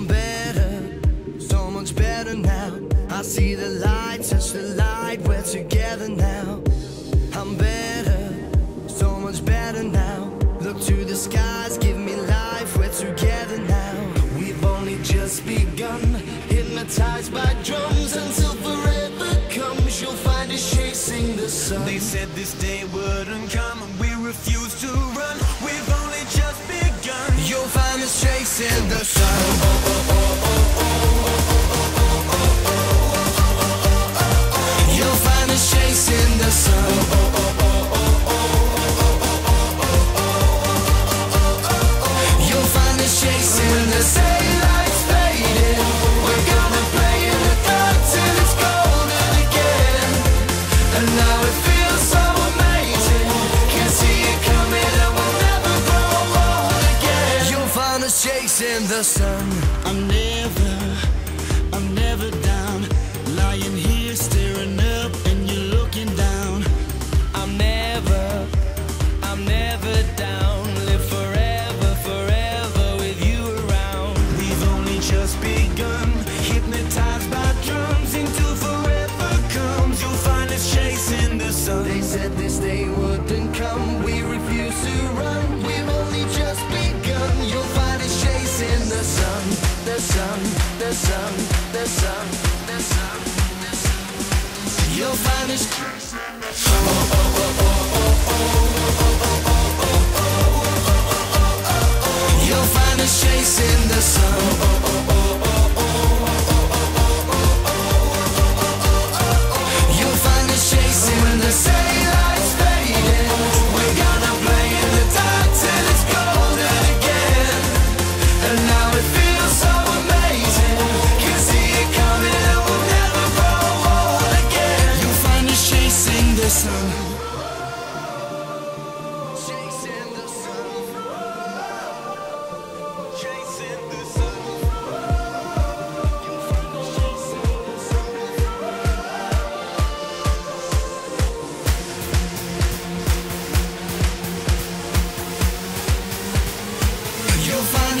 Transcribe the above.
I'm better, so much better now. I see the light, touch the light, we're together now. I'm better, so much better now. Look to the skies, give me life, we're together now. We've only just begun, hypnotized by drums until forever comes. You'll find us chasing the sun. They said this day wouldn't come and we refuse to run. We've chasing the sun. I'm never, sun, the sun, the sun, the sun, the sun, the sun. You'll find us. You'll find us chasing the sun. Sun. Chasing the sun. Chasing the sun. You'll find